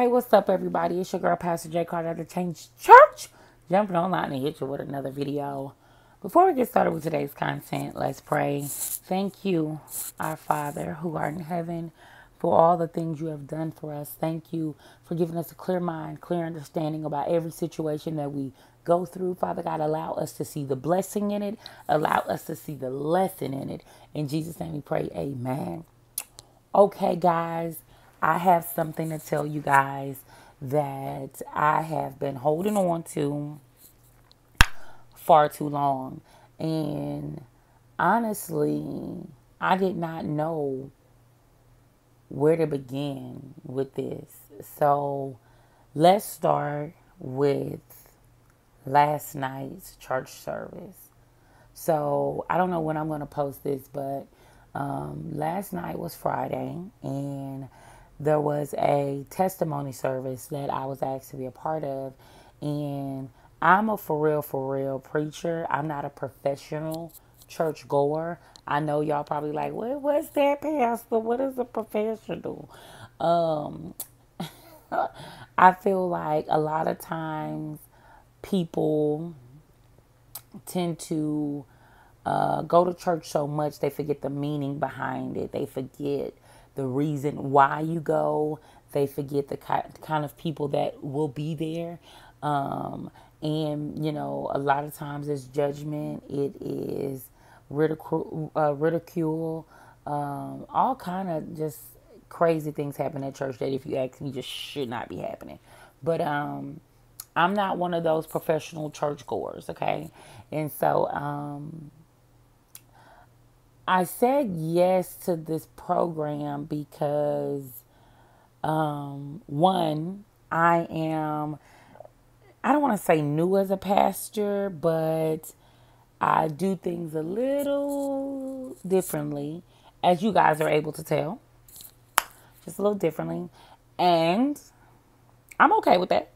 Hey, what's up, everybody? It's your girl, Pastor J. Carter, the Change Church. Jumping online and hit you with another video. Before we get started with today's content, let's pray. Thank you, our Father, who art in heaven, for all the things you have done for us. Thank you for giving us a clear mind, clear understanding about every situation that we go through. Father God, allow us to see the blessing in it, allow us to see the lesson in it. In Jesus' name we pray, amen. Okay, guys, I have something to tell you guys that I have been holding on to far too long. And honestly, I did not know where to begin with this. So let's start with last night's church service. So I don't know when I'm going to post this, but um, last night was Friday, and there was a testimony service that I was asked to be a part of. And I'm a for real, for real preacher. I'm not a professional church goer. I know y'all probably like, what, what's that, Pastor? What is a professional? Um, I feel like a lot of times people tend to uh, go to church so much they forget the meaning behind it. They forget the reason why you go. They forget the kind of people that will be there. Um, and, you know, a lot of times it's judgment, it is ridicule, uh, ridicule um, all kind of just crazy things happen at church that if you ask me just should not be happening. But um, I'm not one of those professional church goers, okay? And so um, I said yes to this program because, um, one, I am, I don't want to say new as a pastor, but I do things a little differently, as you guys are able to tell. Just a little differently. And I'm okay with that.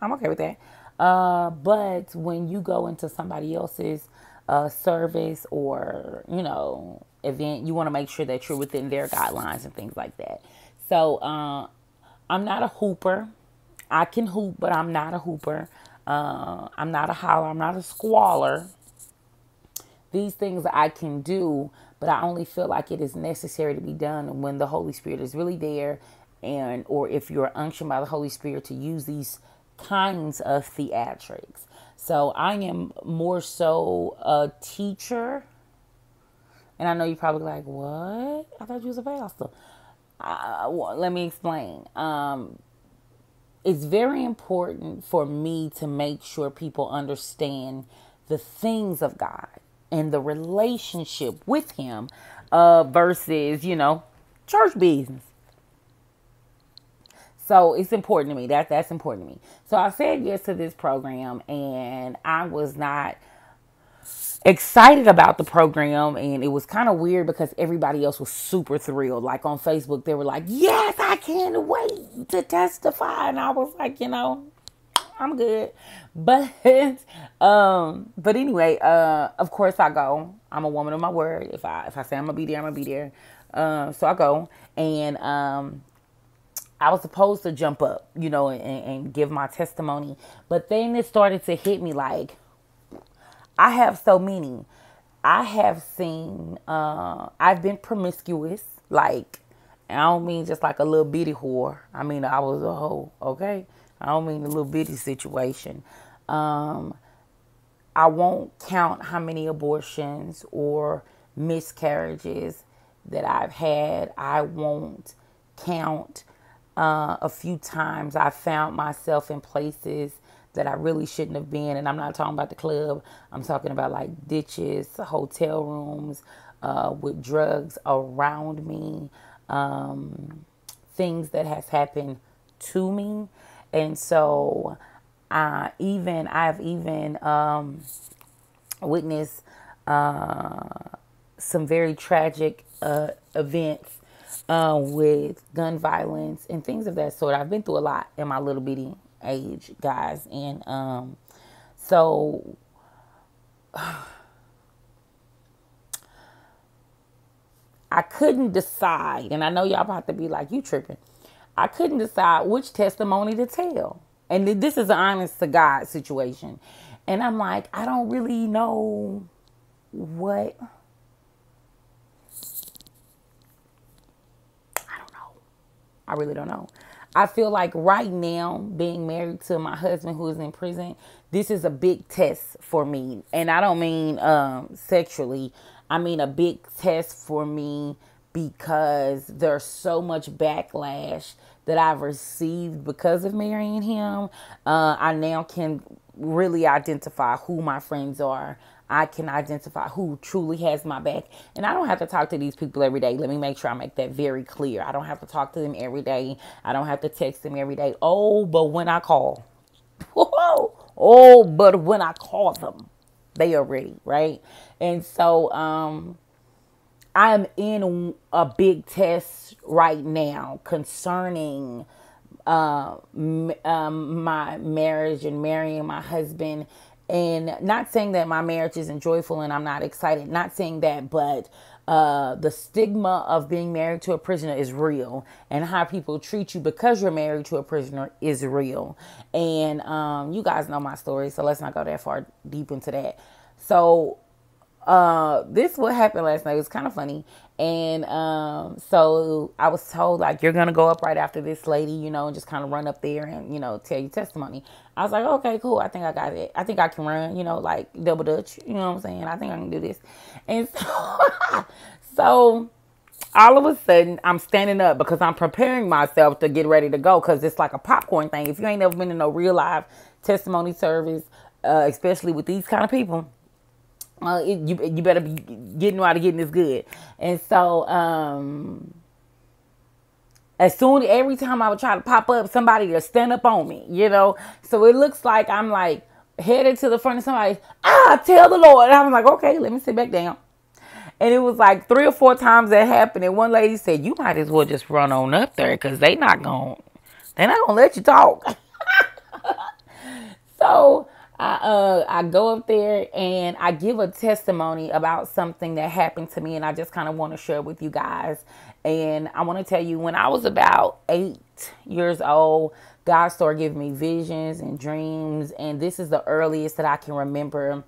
I'm okay with that. Uh, but when you go into somebody else's uh, service or you know event, you want to make sure that you're within their guidelines and things like that. So uh, I'm not a hooper. I can hoop, but I'm not a hooper. Uh, I'm not a holler. I'm not a squaller. These things I can do, but I only feel like it is necessary to be done when the Holy Spirit is really there, and or if you're unctioned by the Holy Spirit to use these kinds of theatrics. So I am more so a teacher. And I know you're probably like, what? I thought you was a pastor. Uh, well, let me explain. Um, it's very important for me to make sure people understand the things of God and the relationship with Him uh, versus, you know, church business. So it's important to me. That that's important to me. So I said yes to this program and I was not excited about the program and it was kind of weird because everybody else was super thrilled. Like on Facebook they were like, "Yes, I can't wait to testify." And I was like, you know, I'm good. But um but anyway, uh of course I go. I'm a woman of my word. If I if I say I'm to be there, I'm to be there. Um so I go and um I was supposed to jump up, you know, and, and give my testimony. But then it started to hit me like, I have so many. I have seen, uh, I've been promiscuous, like, I don't mean just like a little bitty whore. I mean, I was a hoe, okay? I don't mean a little bitty situation. Um, I won't count how many abortions or miscarriages that I've had. I won't count uh, a few times I found myself in places that I really shouldn't have been. And I'm not talking about the club, I'm talking about like ditches, hotel rooms, uh, with drugs around me, um, things that has happened to me. And so, even I've even um, witnessed uh, some very tragic uh, events uh, with gun violence and things of that sort. I've been through a lot in my little bitty age, guys, and um, so I couldn't decide, and I know y'all about to be like, "You tripping?" I couldn't decide which testimony to tell. And this is an honest to God situation. And I'm like, I don't really know what. I don't know. I really don't know. I feel like right now, being married to my husband who is in prison, this is a big test for me. And I don't mean um, sexually, I mean a big test for me because there's so much backlash that I've received because of marrying him. Uh, I now can really identify who my friends are. I can identify who truly has my back. And I don't have to talk to these people every day. Let me make sure I make that very clear. I don't have to talk to them every day. I don't have to text them every day. Oh, but when I call, oh, but when I call them, they are ready, right? And so, um, I'm in a big test right now concerning uh, um, my marriage and marrying my husband. And not saying that my marriage isn't joyful and I'm not excited, not saying that, but uh, the stigma of being married to a prisoner is real, and how people treat you because you're married to a prisoner is real. And um, you guys know my story, so let's not go that far deep into that. So uh, this what happened last night. It was kind of funny. And um, so I was told like you're gonna go up right after this lady, you know, and just kind of run up there and you know tell your testimony. I was like, okay, cool. I think I got it. I think I can run, you know, like double dutch. You know what I'm saying? I think I can do this. And so, so all of a sudden I'm standing up because I'm preparing myself to get ready to go because it's like a popcorn thing. If you ain't never been in no real live testimony service, uh, especially with these kind of people uh, it, you you better be getting out of getting this good. And so, um, as soon every time I would try to pop up, somebody to stand up on me, you know. So it looks like I'm like headed to the front of somebody. Ah, tell the Lord. And I was like, okay, let me sit back down. And it was like three or four times that happened. And one lady said, "You might as well just run on up there because they not going, to they not gonna let you talk." so I uh I go up there and I give a testimony about something that happened to me and I just kind of want to share with you guys. And I want to tell you when I was about 8 years old, God started giving me visions and dreams and this is the earliest that I can remember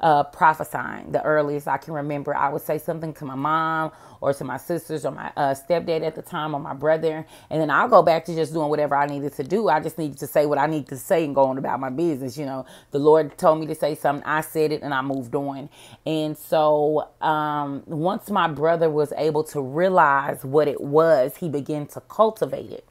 uh, prophesying. The earliest I can remember, I would say something to my mom or to my sisters or my uh, stepdad at the time or my brother, and then I'll go back to just doing whatever I needed to do. I just needed to say what I need to say and go on about my business. You know, the Lord told me to say something, I said it, and I moved on. And so um, once my brother was able to realize what it was, he began to cultivate it.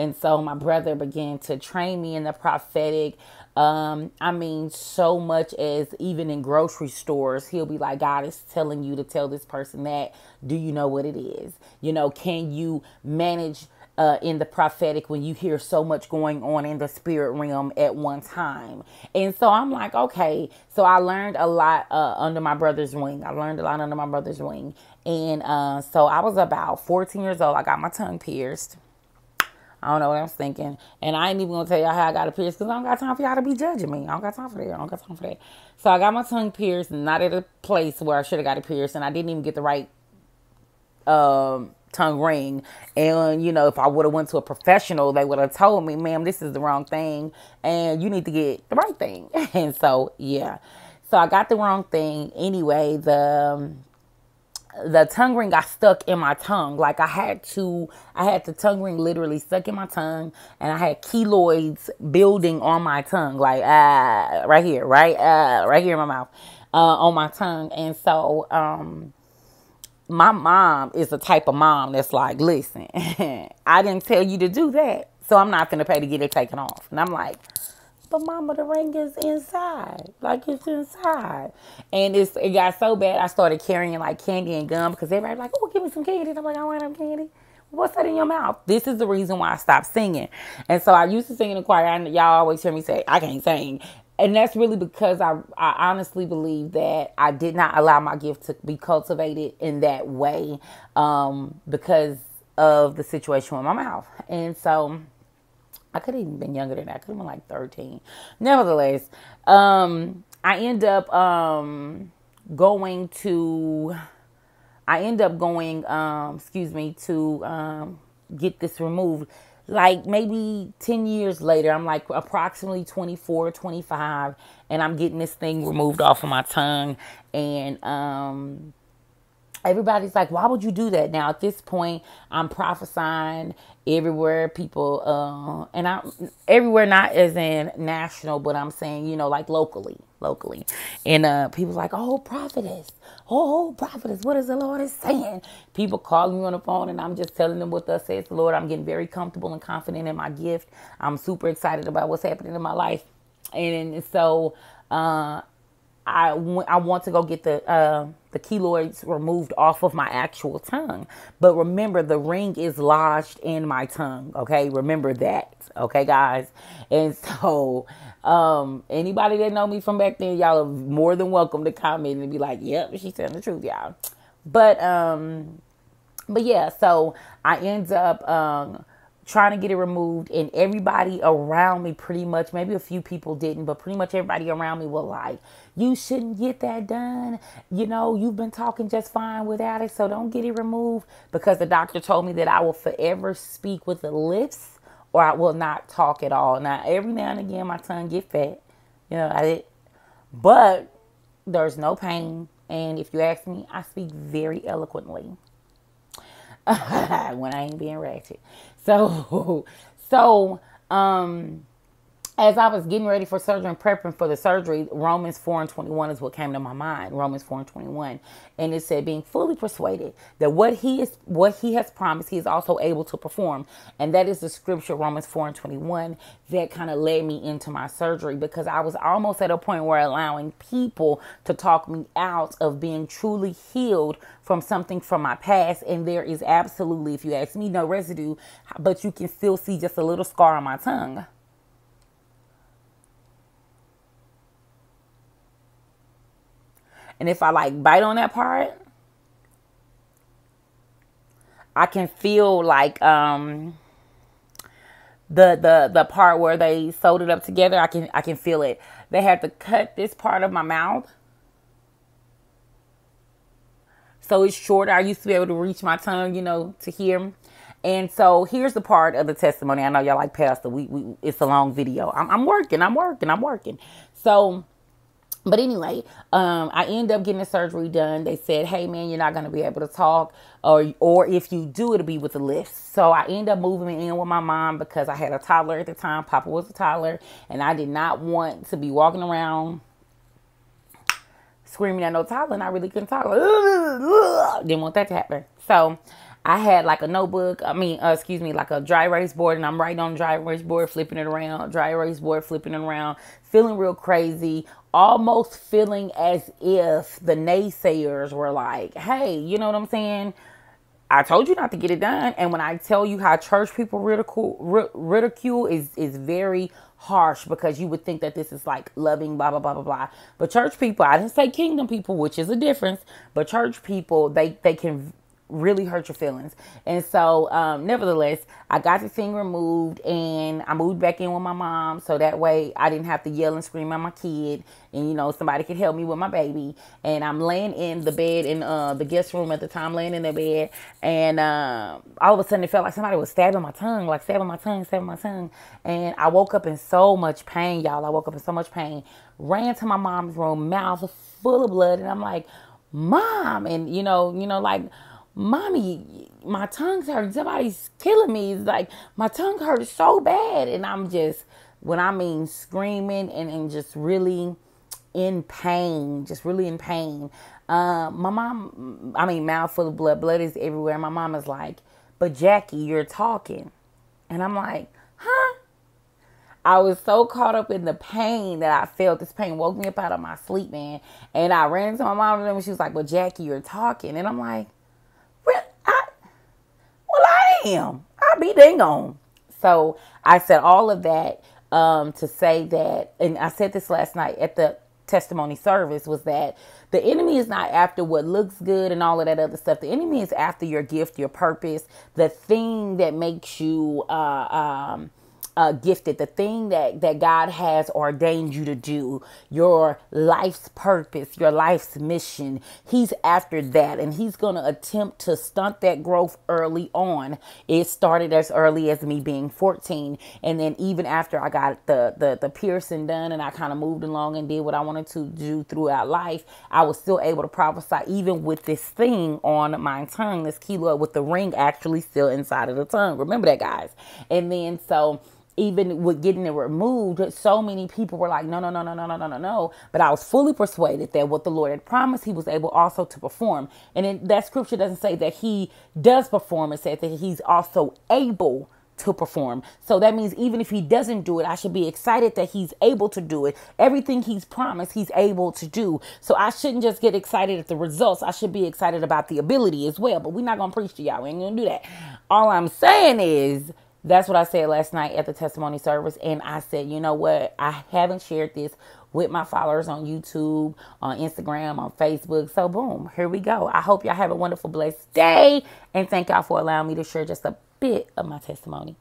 And so my brother began to train me in the prophetic. Um, I mean, so much as even in grocery stores, he'll be like, God is telling you to tell this person that. Do you know what it is? You know, can you manage uh, in the prophetic when you hear so much going on in the spirit realm at one time? And so I'm like, okay. So I learned a lot uh, under my brother's wing. I learned a lot under my brother's wing. And uh, so I was about 14 years old. I got my tongue pierced. I don't know what I was thinking. And I ain't even gonna tell y'all how I got a pierced because I don't got time for y'all to be judging me. I don't got time for that. I don't got time for that. So I got my tongue pierced, not at a place where I should have got it pierced, and I didn't even get the right um, tongue ring. And you know, if I would have went to a professional, they would have told me, "Ma'am, this is the wrong thing, and you need to get the right thing." and so, yeah. So I got the wrong thing. Anyway, the um, the tongue ring got stuck in my tongue. Like I had to, I had the tongue ring literally stuck in my tongue, and I had keloids building on my tongue, like ah, right here, right, ah, right here in my mouth, uh, on my tongue. And so, um, my mom is the type of mom that's like, listen, I didn't tell you to do that, so I'm not gonna pay to get it taken off. And I'm like, but mama, the ring is inside. Like it's inside. And it's it got so bad I started carrying like candy and gum because everybody like, oh, give me some candy. And I'm like, I want some candy. What's that in your mouth? This is the reason why I stopped singing. And so I used to sing in the choir. And y'all always hear me say, I can't sing. And that's really because I, I honestly believe that I did not allow my gift to be cultivated in that way um, because of the situation with my mouth. And so I could have even been younger than that. I could have been like 13. Nevertheless, um, I end up um, going to, I end up going, um, excuse me, to um, get this removed. like maybe 10 years later i'm like approximately 24 25 and i'm getting this thing removed off of my tongue and um everybody's like why would you do that? Now at this point i'm prophesying everywhere people uh and I'm everywhere not as in national but i'm saying you know like locally locally. And uh people like oh prophetess oh prophetess what is the lord is saying? People calling me on the phone and i'm just telling them what thus says the lord. I'm getting very comfortable and confident in my gift. I'm super excited about what's happening in my life. And so uh I, I want to go get the uh, the keloids removed off of my actual tongue. But remember, the ring is lodged in my tongue. Okay, remember that. Okay, guys. And so, um, anybody that know me from back then, y'all are more than welcome to comment and be like, "Yep, she's telling the truth, y'all." But um, but yeah. So I end up um trying to get it removed and everybody around me pretty much maybe a few people didn't but pretty much everybody around me were like you shouldn't get that done you know you've been talking just fine without it so don't get it removed because the doctor told me that i will forever speak with the lips or i will not talk at all now every now and again my tongue get fat you know I, did. but there's no pain and if you ask me i speak very eloquently when I ain't being ratchet. So, so, um, as I was getting ready for surgery and prepping for the surgery, Romans 4 and 21 is what came to my mind. Romans 4 and 21. And it said, being fully persuaded that what he is what he has promised, he is also able to perform. And that is the scripture, Romans 4 and 21, that kind of led me into my surgery because I was almost at a point where allowing people to talk me out of being truly healed from something from my past. And there is absolutely, if you ask me, no residue, but you can still see just a little scar on my tongue. And if I like bite on that part, I can feel like um the the the part where they sewed it up together, I can I can feel it. They had to cut this part of my mouth. So it's shorter. I used to be able to reach my tongue, you know, to hear. And so here's the part of the testimony. I know y'all like Pastor. We, we it's a long video. I'm, I'm working. I'm working. I'm working. So but anyway, um, I end up getting the surgery done. They said, "Hey, man, you're not gonna be able to talk, or or if you do, it'll be with a lift." So I end up moving in with my mom because I had a toddler at the time. Papa was a toddler, and I did not want to be walking around screaming at no toddler, and I really couldn't talk. Didn't want that to happen. So I had like a notebook, I mean, uh, excuse me, like a dry erase board, and I'm writing on dry erase board, flipping it around, dry erase board, flipping it around, feeling real crazy, almost feeling as if the naysayers were like, hey, you know what I'm saying? I told you not to get it done. And when I tell you how church people ridicule, ridicule is, is very harsh because you would think that this is like loving, blah, blah, blah, blah, blah. But church people, I didn't say kingdom people, which is a difference, but church people, they, they can really hurt your feelings. And so, um, nevertheless, I got the thing removed and I moved back in with my mom so that way I didn't have to yell and scream at my kid and you know somebody could help me with my baby. And I'm laying in the bed in uh, the guest room at the time, laying in the bed, and uh, all of a sudden it felt like somebody was stabbing my tongue, like stabbing my tongue, stabbing my tongue. And I woke up in so much pain, y'all. I woke up in so much pain. Ran to my mom's room, mouth full of blood, and I'm like, "Mom!" And you know, you know, like mommy, my tongue's hurt. Somebody's killing me. It's like my tongue hurts so bad. And I'm just, when I mean screaming and, and just really in pain, just really in pain. Uh, my mom, I mean, mouth full of blood. Blood is everywhere. My mom is like, but Jackie, you're talking. And I'm like, huh? I was so caught up in the pain that I felt. This pain woke me up out of my sleep, man. And I ran to my mom and she was like, "But Jackie, you're talking." And I'm like, am. I be dang on. So I said all of that um, to say that, and I said this last night at the testimony service was that the enemy is not after what looks good and all of that other stuff. The enemy is after your gift, your purpose, the thing that makes you uh, um, uh, gifted, the thing that, that God has ordained you to do, your life's purpose, your life's mission, He's after that. And He's going to attempt to stunt that growth early on. It started as early as me being 14. And then even after I got the, the, the piercing done and I kind of moved along and did what I wanted to do throughout life, I was still able to prophesy even with this thing on my tongue, this keloid with the ring actually still inside of the tongue. Remember that, guys. And then so even with getting it removed, so many people were like, no, no, no, no, no, no, no, no, no. But I was fully persuaded that what the Lord had promised, He was able also to perform. And that scripture doesn't say that He does perform, it says that He's also able to perform. So that means even if he doesn't do it, I should be excited that he's able to do it. Everything he's promised, he's able to do. So I shouldn't just get excited at the results. I should be excited about the ability as well. But we're not going to preach to y'all. We ain't going to do that. All I'm saying is that's what I said last night at the testimony service. And I said, you know what? I haven't shared this with my followers on YouTube, on Instagram, on Facebook. So, boom, here we go. I hope y'all have a wonderful, blessed day. And thank y'all for allowing me to share just a bit of my testimony.